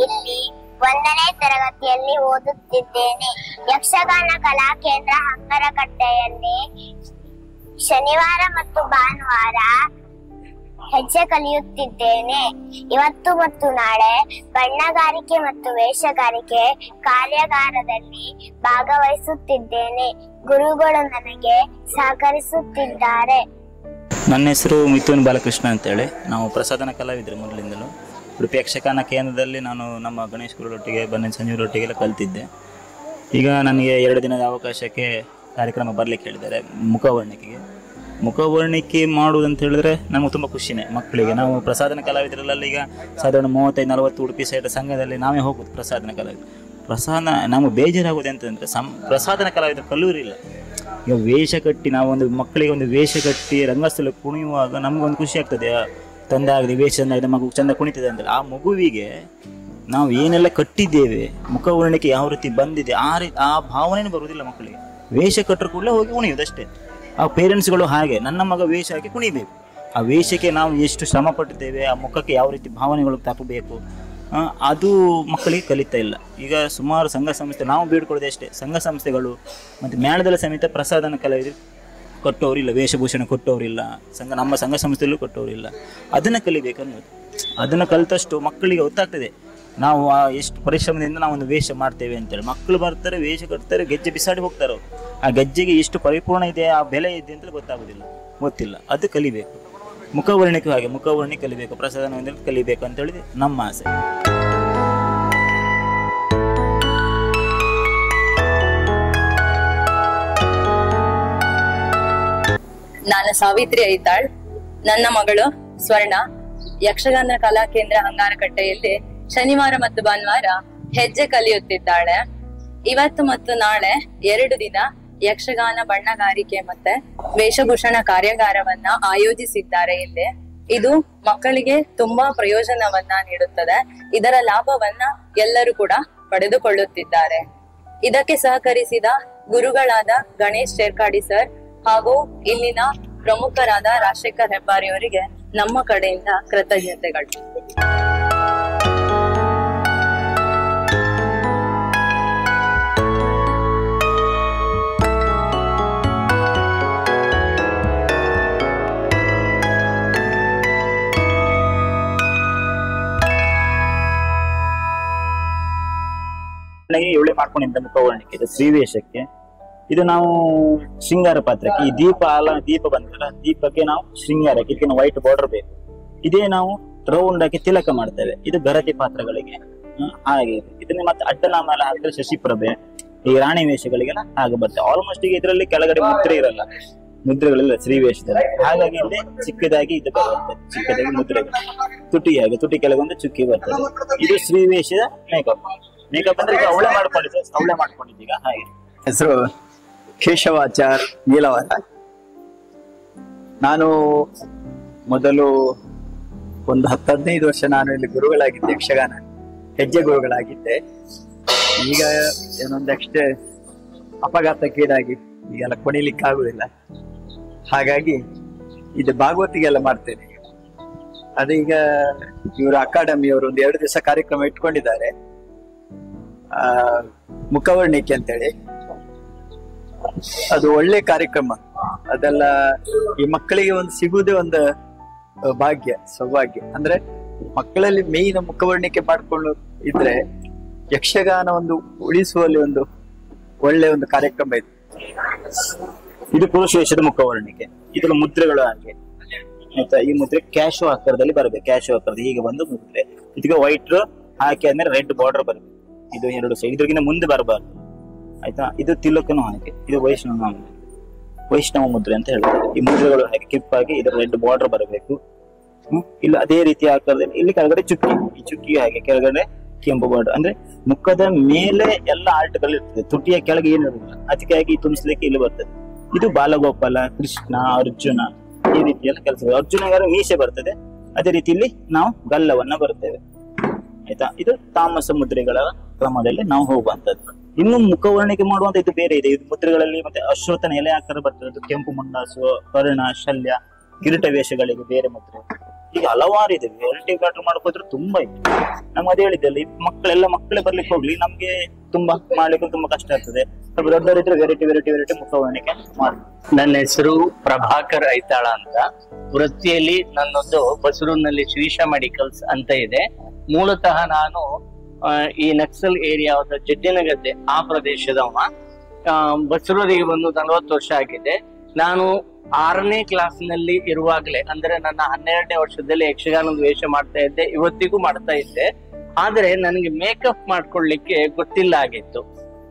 ಇಲ್ಲಿ ಒಂದನೇ ತರಗತಿಯಲ್ಲಿ ಓದುತ್ತಿದ್ದೇನೆ. ಯಕ್ಷಗಾನ ಕಲಾ ಕೇಂದ್ರ ಹಂಗರಕಟ್ಟೆಯಲ್ಲಿ ಶನಿವಾರ ಮತ್ತು ಭಾನುವಾರ ಹೆಜ್ಜೆ ಕಲಿಯುತ್ತಿದ್ದೇನೆ. ಇವತ್ತು ಮತ್ತು ನಾಳೆ ಬಣ್ಣಗಾರಿಕೆ ಮತ್ತು ವೇಷಗಾರಿಕೆ ಕಾರ್ಯಾಗಾರದಲ್ಲಿ ಭಾಗವಹಿಸುತ್ತಿದ್ದೇನೆ. ಗುರುಗಳು ನನಗೆ ಸಹಕರಿಸುತ್ತಿದ್ದಾರೆ.
ನನ್ನ ಹೆಸರು ಮಿಥುನ್ ಬಾಲಕೃಷ್ಣ ಅಂತೇಳಿ. ನಾವು ಪ್ರಸಾದನ ಕಲಾವಿದರು ಮೊದಲಿಂದಲೂ. ಉಡುಪಿ ಯಕ್ಷಗಾನ ಕೇಂದ್ರದಲ್ಲಿ ನಾನು ನಮ್ಮ ಗಣೇಶ್ ಗುರುಗಳೊಟ್ಟಿಗೆ ಬನ್ನಿ ಸಂಜೀವರೊಟ್ಟಿಗೆಲ್ಲ ಕಲ್ತಿದ್ದೆ. ಈಗ ನನಗೆ ಎರಡು ದಿನದ ಅವಕಾಶಕ್ಕೆ ಕಾರ್ಯಕ್ರಮ ಬರಲಿಕ್ಕೆ ಹೇಳಿದ್ದಾರೆ ಮುಖವರ್ಣಿಕೆಗೆ. ಮುಖವರ್ಣಿಕೆ ಮಾಡುವುದಂತ ಹೇಳಿದ್ರೆ ನಮಗೆ ತುಂಬ ಖುಷಿನೇ ಮಕ್ಕಳಿಗೆ. ನಾವು ಪ್ರಸಾದನ ಕಲಾವಿದರಲ್ಲಿ ಈಗ ಸಾಧಾರಣ ಮೂವತ್ತೈದು, ನಲವತ್ತು ಉಡುಪಿ ಸೈಡ್ ಸಂಘದಲ್ಲಿ ನಾವೇ ಹೋಗೋದು ಪ್ರಸಾದನ ಕಲಾವಿದ ಪ್ರಸಾದ, ನಮಗೆ ಬೇಜಾರಾಗೋದು ಅಂತಂದರೆ ಸಂ, ಪ್ರಸಾದನ ಕಲಾವಿದರು ಕಲ್ಲೂರಿಲ್ಲ. ಈಗ ವೇಷ ಕಟ್ಟಿ ನಾವು ಒಂದು ಮಕ್ಕಳಿಗೆ ಒಂದು ವೇಷ ಕಟ್ಟಿ ರಂಗಸ್ಥಳ ಕುಣಿಯುವಾಗ ನಮಗೊಂದು ಖುಷಿ ಆಗ್ತದೆ. ತಂದೆ ಆಗಲಿ, ವೇಷ ಚಂದ ಆಗಿದೆ ಮಗು ಚಂದ ಕುಣಿತದೆ ಅಂತ ಆ ಮಗುವಿಗೆ ನಾವು ಏನೆಲ್ಲ ಕಟ್ಟಿದ್ದೇವೆ, ಮುಖ ಮುಖವರ್ಣಿಕೆ ಯಾವ ರೀತಿ ಬಂದಿದೆ, ಆ ರೀತಿ, ಆ ಭಾವನೆಯೂ ಬರುವುದಿಲ್ಲ ಮಕ್ಕಳಿಗೆ. ವೇಷ ಕಟ್ಟರು ಕೂಡಲೇ ಹೋಗಿ ಕುಣಿಯುವುದಷ್ಟೇ ಆ ಪೇರೆಂಟ್ಸ್ಗಳು ಹಾಗೆ, ನನ್ನ ಮಗ ವೇಷ ಹಾಕಿ ಕುಣಿಬೇಕು. ಆ ವೇಷಕ್ಕೆ ನಾವು ಎಷ್ಟು ಶ್ರಮ ಪಟ್ಟಿದ್ದೇವೆ, ಆ ಮುಖಕ್ಕೆ ಯಾವ ರೀತಿ ಭಾವನೆಗಳು ತಪ್ಪಬೇಕು ಅದು ಮಕ್ಕಳಿಗೆ ಕಲಿತಾ ಇಲ್ಲ. ಈಗ ಸುಮಾರು ಸಂಘ ಸಂಸ್ಥೆ, ನಾವು ಬೇಡ್ಕೊಳ್ಳೋದು ಅಷ್ಟೇ, ಸಂಘ ಸಂಸ್ಥೆಗಳು ಮತ್ತು ಮೇಳದಲ್ಲಿ ಸಮೇತ ಪ್ರಸಾದನ ಕಲಾವಿದರು ಕೊಟ್ಟವರಿಲ್ಲ, ವೇಷಭೂಷಣ ಕೊಟ್ಟವರಿಲ್ಲ, ಸಂಘ, ನಮ್ಮ ಸಂಘ ಸಂಸ್ಥೆಯಲ್ಲೂ ಕೊಟ್ಟವರಿಲ್ಲ. ಅದನ್ನು ಕಲಿಬೇಕು ಅನ್ನೋದು ಅದನ್ನು ಕಲಿತಷ್ಟು ಮಕ್ಕಳಿಗೆ ಗೊತ್ತಾಗ್ತದೆ. ನಾವು ಎಷ್ಟು ಪರಿಶ್ರಮದಿಂದ ನಾವು ಒಂದು ವೇಷ ಮಾಡ್ತೇವೆ ಅಂತೇಳಿ. ಮಕ್ಕಳು ಬರ್ತಾರೆ, ವೇಷ ಕಟ್ತಾರೆ, ಗೆಜ್ಜೆ ಬಿಸಾಡಿ ಹೋಗ್ತಾರೆ ಆ ಗೆಜ್ಜೆಗೆ ಎಷ್ಟು ಪರಿಪೂರ್ಣ ಇದೆ, ಆ ಬೆಲೆ ಇದೆ ಅಂತ ಗೊತ್ತಾಗೋದಿಲ್ಲ. ಗೊತ್ತಿಲ್ಲ. ಅದು ಕಲಿಬೇಕು. ಮುಖವರ್ಣಿಕವಾಗಿ ಮುಖವರ್ಣಿ ಕಲಿಬೇಕು, ಪ್ರಸಾದನ ಕಲಿಬೇಕು ಅಂತ ಹೇಳಿ ನಮ್ಮ ಆಸೆ.
ನಾನು ಸಾವಿತ್ರಿ ಐತಾಳ್. ನನ್ನ ಮಗಳು ಸ್ವರ್ಣ. ಯಕ್ಷಗಾನ ಕಲಾ ಕೇಂದ್ರ ಅಂಗಾರಕಟ್ಟೆಯಲ್ಲಿ ಶನಿವಾರ ಮತ್ತು ಭಾನುವಾರ ಹೆಜ್ಜೆ ಕಲಿಯುತ್ತಿದ್ದಾಳೆ. ಇವತ್ತು ಮತ್ತು ನಾಳೆ ಎರಡು ದಿನ ಯಕ್ಷಗಾನ ಬಣ್ಣಗಾರಿಕೆ ಮತ್ತೆ ವೇಷಭೂಷಣ ಕಾರ್ಯಾಗಾರವನ್ನ ಆಯೋಜಿಸಿದ್ದಾರೆ ಇಲ್ಲಿ. ಇದು ಮಕ್ಕಳಿಗೆ ತುಂಬಾ ಪ್ರಯೋಜನವನ್ನ ನೀಡುತ್ತದೆ. ಇದರ ಲಾಭವನ್ನ ಎಲ್ಲರೂ ಕೂಡ ಪಡೆದುಕೊಳ್ಳುತ್ತಿದ್ದಾರೆ. ಇದಕ್ಕೆ ಸಹಕರಿಸಿದ ಗುರುಗಳಾದ ಗಣೇಶ್ ಶೇರ್ಕಾಡಿ ಸರ್ ಹಾಗೂ ಇಲ್ಲಿನ ಪ್ರಮುಖರಾದ ರಾಜಶೇಖರ್ ಹೆಬ್ಬಾರಿ ಅವರಿಗೆ ನಮ್ಮ ಕಡೆಯಿಂದ ಕೃತಜ್ಞತೆಗಳು.
ಏಳೆ ಮಾಡ್ಕೊಂಡಿದ್ದ ಮುಖವರ್ಣಕ್ಕೆ ಶ್ರೀವೇಶಕ್ಕೆ. ಇದು ನಾವು ಶೃಂಗಾರ ಪಾತ್ರಕ್ಕೆ. ಈ ದೀಪ ಅಲ್ಲ, ದೀಪ ಬಂದಲ್ಲ ದೀಪಕ್ಕೆ ನಾವು ಶೃಂಗಾರ ಇದಕ್ಕೆ ವೈಟ್ ಬಾರ್ಡರ್ ಬೇಕು. ಇದೇ ನಾವು ರೌಂಡ್ ಹಾಕಿ ತಿಲಕ ಮಾಡ್ತೇವೆ. ಇದು ಗರತಿ ಪಾತ್ರಗಳಿಗೆ. ಹಾಗೆ. ಇದೆ. ಇದನ್ನ ಮತ್ತೆ ಅಡ್ಡನಾಮ ಎಲ್ಲ ಹಾಕಿದ್ರೆ ಶಶಿಪ್ರಭೆ, ಈ ರಾಣಿ ವೇಷಗಳಿಗೆಲ್ಲ ಹಾಗೆ ಬರ್ತೇವೆ ಆಲ್ಮೋಸ್ಟ್ ಈಗ ಇದರಲ್ಲಿ ಕೆಳಗಡೆ ಮುದ್ರೆ ಇರಲ್ಲ. ಮುದ್ರೆಗಳೆಲ್ಲ ಶ್ರೀವೇಶದಲ್ಲಿ ಹಾಗಾಗಿ ಇಲ್ಲಿ ಚಿಕ್ಕದಾಗಿ ಇದು ಬರುತ್ತೆ. ಚಿಕ್ಕದಾಗಿ ಮುದ್ರೆಗಳು ತುಟಿ ಹಾಗೆ, ತುಟಿ ಕೆಳಗೊಂದು ಚುಕ್ಕಿ ಬರ್ತದೆ. ಇದು ಶ್ರೀವೇಶದ ಮೇಕಪ್ ಮೇಕಪ್ ಅಂದ್ರೆ ಅವಳೆ ಮಾಡ್ಕೊಂಡಿದ್ದೆ. ಅವಳೆ ಮಾಡ್ಕೊಂಡಿದ್ದೀಗ ಹಾಗೆ.
ಹೆಸರು? ಕೇಶವಾಚಾರ್ ನೀಲವರ. ನಾನು ಮೊದಲು ಒಂದು ಹತ್ತು ಹದಿನೈದು ವರ್ಷ ನಾನು ಇಲ್ಲಿ ಗುರುಗಳಾಗಿದ್ದೆ, ಯಕ್ಷಗಾನ, ಹೆಜ್ಜೆ ಗುರುಗಳಾಗಿದ್ದೆ. ಈಗ ಏನೊಂದಷ್ಟೇ ಅಪಘಾತಕ್ಕೀಡಾಗಿ ಈಗೆಲ್ಲ ಕುಣಿಲಿಕ್ಕಾಗುದಿಲ್ಲ ಹಾಗಾಗಿ ಇದು ಭಾಗವತಿಗೆಲ್ಲ ಮಾಡ್ತೇನೆ. ಅದೀಗ ಇವರು ಅಕಾಡೆಮಿಯವರು ಒಂದು ಎರಡು ದಿವಸ ಕಾರ್ಯಕ್ರಮ ಇಟ್ಕೊಂಡಿದ್ದಾರೆ. ಮುಖವರ್ಣಿಕೆ ಅಂತೇಳಿ. ಅದು ಒಳ್ಳೆ ಕಾರ್ಯಕ್ರಮ. ಅದೆಲ್ಲ ಈ ಮಕ್ಕಳಿಗೆ ಒಂದು ಸಿಗುವುದೇ ಒಂದು ಭಾಗ್ಯ, ಸೌಭಾಗ್ಯ. ಅಂದ್ರೆ ಮಕ್ಕಳಲ್ಲಿ ಮೇಯ್ನ ಮುಖವರ್ಣಿಕೆ ಮಾಡಿಕೊಂಡು ಇದ್ರೆ ಯಕ್ಷಗಾನ ಒಂದು ಉಳಿಸುವಲ್ಲಿ ಒಂದು ಒಳ್ಳೆ ಒಂದು ಕಾರ್ಯಕ್ರಮ ಇದೆ.
ಇದು ಪುರುಷ ವೇಷದ ಮುಖವರ್ಣಿಕೆ. ಇದರ ಮುದ್ರೆಗಳು ಹಾಗೆ. ಮತ್ತೆ ಈ ಮುದ್ರೆ ಕ್ಯಾಶು ಆಕಾರದಲ್ಲಿ ಬರಬೇಕು. ಕ್ಯಾಶು ಆಕಾರದ ಹೀಗೆ ಒಂದು ಮುದ್ರೆ. ಇದಕ್ಕೆ ವೈಟ್ ಹಾಕಿ ಆದ್ಮೇಲೆ ರೆಡ್ ಬಾರ್ಡರ್ ಬರಬೇಕು. ಇದು ಎರಡು ಸೈಡ್ ಇದ್ರಿಗಿಂತ ಮುಂದೆ ಬರಬಾರ್ದು. ಆಯ್ತಾ? ಇದು ತಿಲಕನು ಹಾಗೆ, ಇದು ವೈಷ್ಣವ ವೈಷ್ಣವ ಮುದ್ರೆ ಅಂತ ಹೇಳ್ತಾರೆ ಈ ಮುದ್ರೆಗಳು ಹಾಗೆ ಕಿಪ್ಪಾಗಿ ಇದರ ರೆಡ್ ಬಾರ್ಡರ್ ಬರಬೇಕು. ಇಲ್ಲ, ಅದೇ ರೀತಿ ಆಕಾರದಲ್ಲಿ ಇಲ್ಲಿ ಕೆಳಗಡೆ ಚುಕ್ಕಿ. ಈ ಚುಕ್ಕಿ ಹಾಗೆ ಕೆಳಗಡೆ ಕೆಂಪು ಬಾರ್ಡರ್ ಅಂದ್ರೆ ಮುಖದ ಮೇಲೆ ಎಲ್ಲ ಆರ್ಟ್ಗಳು ಇರ್ತದೆ ತುಟಿಯ ಕೆಳಗೆ ಏನು ಅದಕ್ಕೆ ಅದಕ್ಕಾಗಿ ತುಂಬಿಸ್ಲಿಕ್ಕೆ ಇಲ್ಲಿ ಬರ್ತದೆ. ಇದು ಬಾಲಗೋಪಾಲ, ಕೃಷ್ಣ, ಅರ್ಜುನ ಈ ರೀತಿ ಎಲ್ಲ ಕೆಲಸ ಅರ್ಜುನ ಮೀಸೆ ಬರ್ತದೆ. ಅದೇ ರೀತಿ ಇಲ್ಲಿ ನಾವು ಗಲ್ಲವನ್ನ ಬರ್ತೇವೆ. ಆಯ್ತಾ? ಇದು ತಾಮಸ ಮುದ್ರೆಗಳ ಕ್ರಮದಲ್ಲಿ ನಾವು ಹೋಗುವಂತದ್ದು ಇನ್ನು ಮುಖವರ್ಣಿಕೆ ಮಾಡುವಂತ ಇದು ಬೇರೆ ಇದೆ. ಇದು ಮುದ್ರೆಗಳಲ್ಲಿ ಮತ್ತೆ ಅಶ್ವತ್ಥನ ಎಲೆ ಆಕಾರ ಬರ್ತದೆ. ಅದು ಕೆಂಪು ಮುಂಡಾಸು ಕರ್ಣ ಶಲ್ಯ, ಕಿರೀಟ ವೇಷಗಳಿಗೆ ಬೇರೆ ಮುದ್ರೆ. ಈಗ ಹಲವಾರು ಇದೆ. ವೆರೈಟಿ ಪ್ಯಾಟರ್ನ್ ಮಾಡ್ಕೋದ್ರೆ ತುಂಬಾ ಇದೆ. ನಮ್ಗೆ ಅದೇ ಈ ಮಕ್ಕಳೆಲ್ಲ ಮಕ್ಕಳೇ ಬರ್ಲಿಕ್ಕೆ ಹೋಗ್ಲಿ. ನಮ್ಗೆ ತುಂಬಾ ಮಾಡ್ಲಿಕ್ಕೆ ತುಂಬಾ ಕಷ್ಟ ಆಗ್ತದೆ. ಸ್ವಲ್ಪ ದೊಡ್ಡವರಿದ್ರೆ ವೆರೈಟಿ ವೆರೈಟಿ ವೆರೈಟಿ ಮುಖವರ್ಣಿಕೆ ಮಾಡಿ.
ನನ್ನ ಹೆಸರು ಪ್ರಭಾಕರ್ ಐತಾಳ ಅಂತ. ವೃತ್ತಿಯಲ್ಲಿ ನನ್ನೊಂದು ಬಸರೂರಿನಲ್ಲಿ ಶ್ರೀಶಾ ಮೆಡಿಕಲ್ಸ್ ಅಂತ ಇದೆ. ಮೂಲತಃ ನಾನು ಈ ನಕ್ಸಲ್ ಏರಿಯಾದ ಜಡ್ಡಿನಗದ್ದೆ, ಆ ಪ್ರದೇಶದವ. ಬಸರೂರಿಗೆ ಬಂದು ನಲವತ್ತು ವರ್ಷ ಆಗಿದೆ. ನಾನು ಆರನೇ ಕ್ಲಾಸ್ನಲ್ಲಿ ಇರುವಾಗಲೇ, ಅಂದ್ರೆ ನನ್ನ ಹನ್ನೆರಡನೇ ವರ್ಷದಲ್ಲಿ ಯಕ್ಷಗಾನದ ವೇಷ ಮಾಡ್ತಾ ಇದ್ದೆ, ಇವತ್ತಿಗೂ ಮಾಡ್ತಾ ಇದ್ದೆ. ಆದರೆ ನನಗೆ ಮೇಕಪ್ ಮಾಡ್ಕೊಳ್ಳಿಕ್ಕೆ ಗೊತ್ತಿಲ್ಲ ಆಗಿತ್ತು.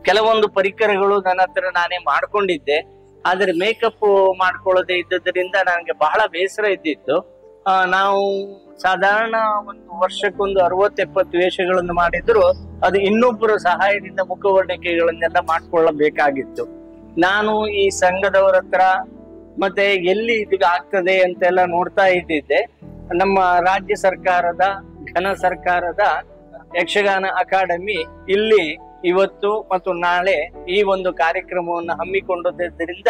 ಕೆಲವೊಂದು ಪರಿಕರಗಳು ನನ್ನ ಹತ್ರ ನಾನೇ ಮಾಡ್ಕೊಂಡಿದ್ದೆ. ಆದ್ರೆ ಮೇಕಪ್ ಮಾಡ್ಕೊಳ್ಳದೆ ಇದ್ದದರಿಂದ ನನಗೆ ಬಹಳ ಬೇಸರ ಇದ್ದಿತ್ತು. ನಾವು ಸಾಧಾರಣ ಒಂದು ವರ್ಷಕ್ಕೊಂದು ಅರವತ್ತು ಎಪ್ಪತ್ತು ವೇಷಗಳನ್ನು ಮಾಡಿದ್ರು, ಅದು ಇನ್ನೊಬ್ಬರ ಸಹಾಯದಿಂದ ಮುಖವರ್ಣಿಕೆಗಳನ್ನೆಲ್ಲ ಮಾಡಿಕೊಳ್ಳಬೇಕಾಗಿತ್ತು. ನಾನು ಈ ಸಂಘದವರ ಹತ್ರ ಮತ್ತೆ ಎಲ್ಲಿ ಇದು ಆಗ್ತದೆ ಅಂತೆಲ್ಲ ನೋಡ್ತಾ ಇದ್ದಿದ್ದೆ. ನಮ್ಮ ರಾಜ್ಯ ಸರ್ಕಾರದ, ಘನ ಸರ್ಕಾರದ ಯಕ್ಷಗಾನ ಅಕಾಡೆಮಿ ಇಲ್ಲಿ ಇವತ್ತು ಮತ್ತು ನಾಳೆ ಈ ಒಂದು ಕಾರ್ಯಕ್ರಮವನ್ನು ಹಮ್ಮಿಕೊಂಡಿದ್ದರಿಂದ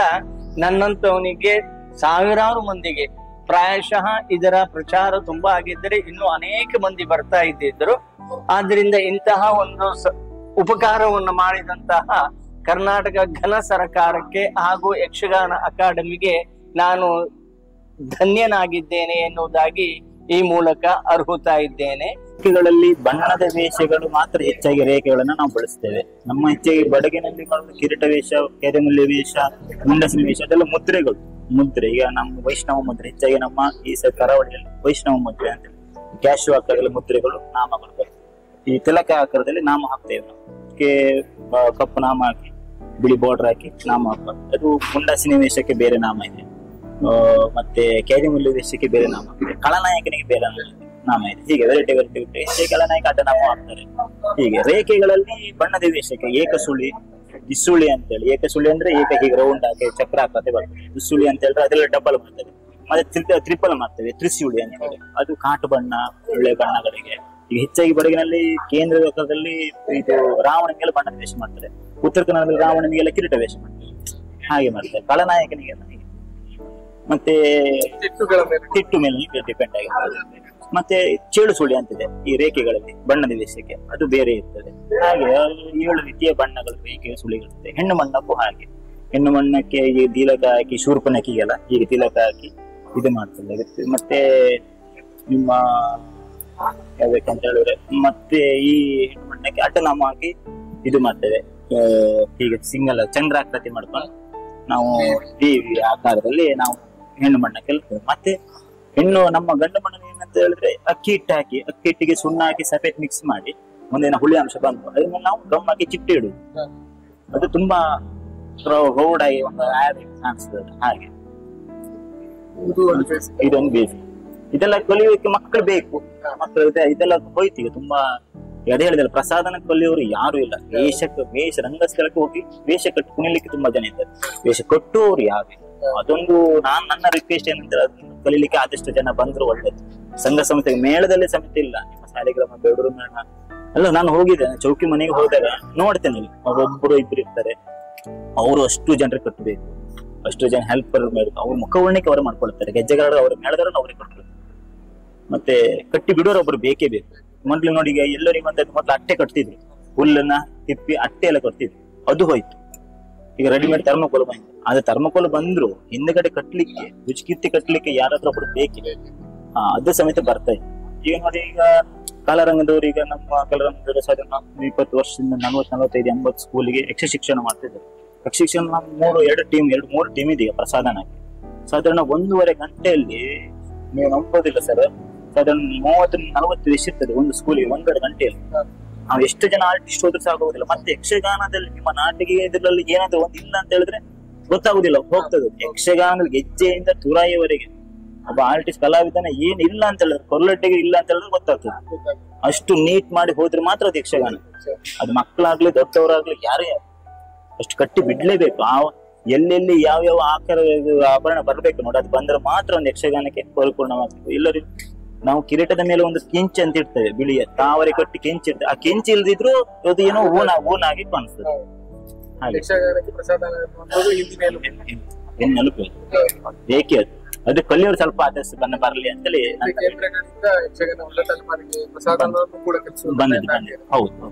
ನನ್ನಂತವನಿಗೆ ಸಾವಿರಾರು ಮಂದಿಗೆ ಪ್ರಾಯಶಃ ಇದರ ಪ್ರಚಾರ ತುಂಬಾ ಆಗಿದ್ದರೆ ಇನ್ನು ಅನೇಕ ಮಂದಿ ಬರ್ತಾ ಇದ್ದಿದ್ರು ಆದ್ರಿಂದ ಇಂತಹ ಒಂದು ಉಪಕಾರವನ್ನು ಮಾಡಿದಂತಹ ಕರ್ನಾಟಕ ಘನ ಸರಕಾರಕ್ಕೆ ಹಾಗೂ ಯಕ್ಷಗಾನ ಅಕಾಡೆಮಿಗೆ ನಾನು ಧನ್ಯನಾಗಿದ್ದೇನೆ ಎನ್ನುವುದಾಗಿ ಈ ಮೂಲಕ ಅರ್ಹುತ್ತಾ ಇದ್ದೇನೆ.
ರೇಖೆಗಳಲ್ಲಿ ಬಣ್ಣದ ವೇಷಗಳು ಮಾತ್ರ ಹೆಚ್ಚಾಗಿ ರೇಖೆಗಳನ್ನು ನಾವು ಬಳಸ್ತೇವೆ. ನಮ್ಮ ಹೆಚ್ಚಾಗಿ ಬಡಗಿನಲ್ಲಿ ಕಿರೀಟ ವೇಷ ಕೆರೆಮುಲ್ಯ ವೇಷ ಮುಂಡಸಿನ ವೇಷ, ಅದೆಲ್ಲ ಮುದ್ರೆಗಳು. ಮುದ್ರೆ, ಈಗ ನಮ್ಮ ವೈಷ್ಣವ ಮುದ್ರೆ, ಹೆಚ್ಚಾಗಿ ನಮ್ಮ ಈ ಕರಾವಳಿಯಲ್ಲಿ ವೈಷ್ಣವ ಮುದ್ರೆ ಅಂತ ಕ್ಯಾಶು ಆಕಾರದಲ್ಲಿ ಮುದ್ರೆಗಳು ನಾಮಗಳು ಈ ತಿಲಕ ಆಕಾರದಲ್ಲಿ ನಾಮ ಹಾಕ್ತೇವೆ ನಾವು. ಕಪ್ಪು ನಾಮ ಹಾಕಿ, ಬಿಳಿ ಬಾರ್ಡರ್ ಹಾಕಿ ನಾಮ ಹಾಕ್ಬಾರ್ದು ಅದು ಮುಂಡಾಸಿನ ವೇಷಕ್ಕೆ ಬೇರೆ ನಾಮ ಇದೆ. ಮತ್ತೆ ಕ್ಯಾರಿಮುಲ್ಯ ವೇಷಕ್ಕೆ ಬೇರೆ ನಾಮ ಇದೆ. ಖಳನಾಯಕನಿಗೆ ಬೇರೆ ನಾಮ ಇದೆ. ಹೀಗೆ ವೆರೈಟಿ ವೆರೈಟಿ ಖಳನಾಯಕ ಅಡ್ಡ ನಾಮ ಹಾಕ್ತಾರೆ. ಹೀಗೆ ರೇಖೆಗಳಲ್ಲಿ ಬಣ್ಣದ ವೇಷಕ್ಕೆ ಏಕಸುಳಿ ದಿಸುಳಿ ಅಂತೇಳಿ. ಏಕಸುಳಿ ಅಂದ್ರೆ ಏಕ ಹೀಗೆ ರೌಂಡ್ ಆಗಿ ಚಕ್ರ ಹಾಕತ್ತೆ ಬರ್ತದೆ. ದಿಸುಳಿ ಅಂತ ಹೇಳಿದ್ರೆ ಅದೆಲ್ಲ ಡಬಲ್ ಬರ್ತದೆ. ಮತ್ತೆ ತ್ರಿಪಲ್ ಮಾಡ್ತೇವೆ. ತ್ರಿಸುಳಿ ಅಂತ ಹೇಳಿ ಅದು ಕಾಟು ಬಣ್ಣ ಒಳ್ಳೆ ಬಣ್ಣಗಳಿಗೆ. ಈಗ ಹೆಚ್ಚಾಗಿ ಬಡಗಿನಲ್ಲಿ ಕೇಂದ್ರ ಲೋಕದಲ್ಲಿ ಇದು ರಾವಣನಿಗೆಲ್ಲ ಬಣ್ಣದ ವೇಷ ಮಾಡ್ತಾರೆ. ಉತ್ತರ ಕನ್ನಡದಲ್ಲಿ ರಾವಣನಿಗೆಲ್ಲ ಕಿರೀಟ ವೇಷ ಮಾಡ್ತಾರೆ. ಹಾಗೆ ಮಾಡ್ತಾರೆ. ಕಳನಾಯಕನಿಗೆಲ್ಲ ಮತ್ತೆ ತಿಟ್ಟು ಮೇಲೆ. ಡಿಪೆಂಡ್ ಆಗಿರ್ತದೆ ಮತ್ತೆ ಚೇಳು ಸುಳಿ ಅಂತಿದೆ ಈ ರೇಖೆಗಳಲ್ಲಿ ಬಣ್ಣದ ವಿಷಯಕ್ಕೆ ಅದು ಬೇರೆ ಇರ್ತದೆ. ಹಾಗೆ ಏಳು ರೀತಿಯ ಬಣ್ಣಗಳು ರೇಖೆ ಸುಳಿಗಳಿರ್ತದೆ. ಹೆಣ್ಣು ಮಣ್ಣಕ್ಕೂ ಹಾಗೆ ಹೆಣ್ಣು ಮಣ್ಣಕ್ಕೆ ಈ ತಿಲಕ ಹಾಕಿ ಶೂರ್ಪನಕ್ಕಿಗೆಲ್ಲ ಹೀಗೆ ತಿಲಕ ಹಾಕಿ ಇದು ಮಾಡ್ತದೆ. ಮತ್ತೆ ನಿಮ್ಮ ಹೇಳ್ಬೇಕಂತ ಹೇಳಿದ್ರೆ, ಮತ್ತೆ ಈ ಹೆಣ್ಣು ಮಣ್ಣಕ್ಕೆ ಅಡ್ಡನಾಮ ಹಾಕಿ ಇದು ಮಾಡ್ತೇವೆ ಹೀಗೆ ಸಿಂಗಲ್ ಚಂದ್ರಾಕೃತಿ ಮಾಡ್ಕೊಂಡು ನಾವು ದೇವಿ ಆಕಾರದಲ್ಲಿ ನಾವು ಹೆಣ್ಣು ಮಣ್ಣ ಮತ್ತೆ ಹೆಣ್ಣು, ನಮ್ಮ ಗಂಡು ಮಣ್ಣನ್ನು ಏನಂತ ಹೇಳಿದ್ರೆ ಅಕ್ಕಿ ಹಿಟ್ಟು ಹಾಕಿ ಅಕ್ಕಿ ಹಿಟ್ಟಿಗೆ ಸುಣ್ಣ ಹಾಕಿ ಸಪೇಟ್ ಮಿಕ್ಸ್ ಮಾಡಿ ಒಂದಿನ ಹುಳಿ ಅಂಶ ಬಂತು. ಅದನ್ನ ನಾವು ಗಮ್ ಹಾಕಿ ಚಿಟ್ಟೆ ಇಡುದು. ಅದು ತುಂಬಾ ಒಂದು ಆಗಿ ಕಾಣಿಸ್ತದೆ ಹಾಗೆ. ಇದೊಂದು ಬೇಸಿಕ್ ಇದೆಲ್ಲ ಕಲಿಯೋಕೆ ಮಕ್ಕಳು ಬೇಕು. ಮಕ್ಕಳು ಇದೆ- ಇದೆಲ್ಲ ಹೋಯ್ತು ಈಗ ತುಂಬಾ. ಎಡೆ ಹೇಳಿದಲ್ಲ ಪ್ರಸಾದನ ಕಲಿಯೋರು ಯಾರು ಇಲ್ಲ. ವೇಷಕ್ಕೆ ವೇಷ ರಂಗಸ್ಥಳಕ್ಕೆ ಹೋಗಿ ವೇಷ ಕಟ್ಟು ಕುಣಿಲಿಕ್ಕೆ ತುಂಬಾ ಜನ ಇದ್ದಾರೆ. ವೇಷ ಕಟ್ಟುವವರು ಯಾರು ಅದೊಂದು ನಾನ್ ನನ್ನ ರಿಕ್ವೆಸ್ಟ್ ಏನಂದ್ರೆ ಅದನ್ನು ಕಲೀಲಿಕ್ಕೆ ಆದಷ್ಟು ಜನ ಬಂದ್ರು ಒಳ್ಳೇದು. ಸಂಘ ಸಂಸ್ಥೆ ಮೇಳದಲ್ಲಿ ಸಮಿತಿ ಇಲ್ಲ. ನಿಮ್ಮ ಶಾಲೆಗ್ರಾಮ ಬೇಡೂರು ಮೇಳ. ಅಲ್ಲ, ನಾನು ಹೋಗಿದ್ದೆ ಚೌಕಿ ಮನೆಗೆ ಹೋದಾಗ ನೋಡ್ತೇನೆ ಅಲ್ಲಿ ಒಬ್ಬೊಬ್ರು ಇಬ್ರು ಇರ್ತಾರೆ. ಅವರು ಅಷ್ಟು ಜನರಿಗೆ ಕಟ್ಟಬೇಕು ಅಷ್ಟು ಜನ ಹೆಲ್ಪರ್ ಅವ್ರ ಮುಖವರ್ಣಿಕೆ ಅವರು ಮಾಡ್ಕೊಳ್ತಾರೆ. ಗೆಜ್ಜೆಗಾರರು ಅವ್ರ ಮೇಳಗಾರರು ಅವ್ರಿಗೆ ಕಟ್ಟಬೇಕು ಮತ್ತೆ ಕಟ್ಟಿ ಬಿಡೋರು ಒಬ್ರು ಬೇಕೇ ಬೇಕು. ಮೊದ್ಲು ನೋಡಿ, ಈಗ ಎಲ್ಲರಿಗೆ ಅಂತ ಮೊದ್ಲು ಅಟ್ಟೆ ಕಟ್ತಿದ್ರು. ಹುಲ್ಲನ್ನ ತಿಪ್ಪಿ ಅಟ್ಟೆ ಎಲ್ಲ ಕಟ್ತಿದ್ರು. ಅದು ಹೋಯ್ತು. ಈಗ ರೆಡಿಮೇಡ್ ಥರ್ಮಕೋಲ್ ಬಂತು. ಆದ್ರೆ ಥರ್ಮಕೋಲ್ ಬಂದ್ರು ಹಿಂದಗಡೆ ಕಟ್ಲಿಕ್ಕೆ ರುಚಿಕಿತ್ತಿ ಕಟ್ಲಿಕ್ಕೆ ಯಾರಾದ್ರೂ ಒಬ್ರು ಬೇಕಿದೆ ಅದು ಸಮೇತ ಬರ್ತಾ ಇತ್ತು ಈಗ ನೋಡಿ, ಈಗ ಕಾಲರಂಗದವರು ಈಗ ನಮ್ಮ ಕಾಲರಂಗದವರು ಸಾವಿರದ ಇಪ್ಪತ್ತು ವರ್ಷದಿಂದ ನಲ್ವತ್, ನಲವತ್ತೈದು, ಎಂಬತ್ತು ಸ್ಕೂಲಿಗೆ ಯಕ್ಷ ಶಿಕ್ಷಣ ಮಾಡ್ತಿದ್ದಾರೆ. ಯಕ್ಷ ಶಿಕ್ಷಣ ಮೂರು, ಎರಡು ಟೀಮ್, ಎರಡು ಮೂರು ಟೀಮ್ ಇದೆ ಪ್ರಸಾದನಕ್ಕೆ ಸಾಧಾರಣ ಒಂದೂವರೆ ಗಂಟೆಯಲ್ಲಿ, ನೀವು ನಂಬೋದಿಲ್ಲ ಸರ್ ಸಾಧಾರಣ ಮೂವತ್ತು, ನಲವತ್ತು ವಯಸ್ಸು ಇರ್ತದೆ ಒಂದು ಸ್ಕೂಲಿಗೆ ಒಂದೆರಡು ಗಂಟೆಯಲ್ಲಿ. ನಾವು ಎಷ್ಟು ಜನ ಆರ್ಟಿಸ್ಟ್ ಹೋದ್ರು ಸಾಕಾಗುದಿಲ್ಲ ಮತ್ತೆ ಯಕ್ಷಗಾನದಲ್ಲಿ ನಿಮ್ಮ ನಾಟಿಗೆ ಇದರಲ್ಲಿ ಏನಾದ್ರೂ ಒಂದು ಇಲ್ಲ ಅಂತ ಹೇಳಿದ್ರೆ ಗೊತ್ತಾಗುದಿಲ್ಲ, ಹೋಗ್ತದೆ. ಯಕ್ಷಗಾನದಲ್ಲಿ ಗೆಜ್ಜೆಯಿಂದ ತುರಾಯಿವರೆಗೆ. ಒಬ್ಬ ಆರ್ಟಿಸ್ಟ್ ಕಲಾವಿದನ ಏನ್ ಇಲ್ಲ ಅಂತ ಹೇಳಿದ್ರೆ ಕೊರಲಟ್ಟೆಗೆ ಇಲ್ಲ ಅಂತ ಹೇಳಿದ್ರೆ ಗೊತ್ತಾಗ್ತದೆ. ಅಷ್ಟು ನೀಟ್ ಮಾಡಿ ಹೋದ್ರೆ ಮಾತ್ರ ಅದು ಯಕ್ಷಗಾನ. ಅದು ಮಕ್ಕಳಾಗ್ಲಿ ದೊಡ್ಡವರಾಗ್ಲಿ ಯಾರೇ. ಅಷ್ಟು ಕಟ್ಟಿ ಬಿಡ್ಲೇಬೇಕು. ಆ ಎಲ್ಲೆಲ್ಲಿ ಯಾವ ಯಾವ ಆಕಾರ ಆಭರಣ ಬರ್ಬೇಕು ನೋಡಿ ಅದು ಬಂದ್ರೆ ಮಾತ್ರ ಒಂದು ಯಕ್ಷಗಾನಕ್ಕೆ ಪರಿಪೂರ್ಣವಾಗ್ತದೆ. ಇಲ್ಲರಿ ನಾವು ಕಿರೀಟದ ಮೇಲೆ ಒಂದು ಕೆಂಚ್ ಅಂತ ಇರ್ತೇವೆ ಬಿಳಿಯ ತಾವರೆ ಕಟ್ಟಿ ಕೆಂಚ್ ಇರ್ತದೆ ಆ ಕೆಂಚ್ ಇಲ್ದಿದ್ರು ಅದು ಏನೋ ಓನ ಓನ್ ಆಗಿ ಕಾಣಿಸ್ತದೆ ಹಾಗೆ ಬೇಕೇ ಅದು? ಅದು ಕಲಿಯೋರು ಸ್ವಲ್ಪ ಆದಷ್ಟು ಬನ್ನ ಬರಲಿ ಅಂತೇಳಿ ಬಂದಿದೆ ಬಂದಿದೆ ಹೌದು.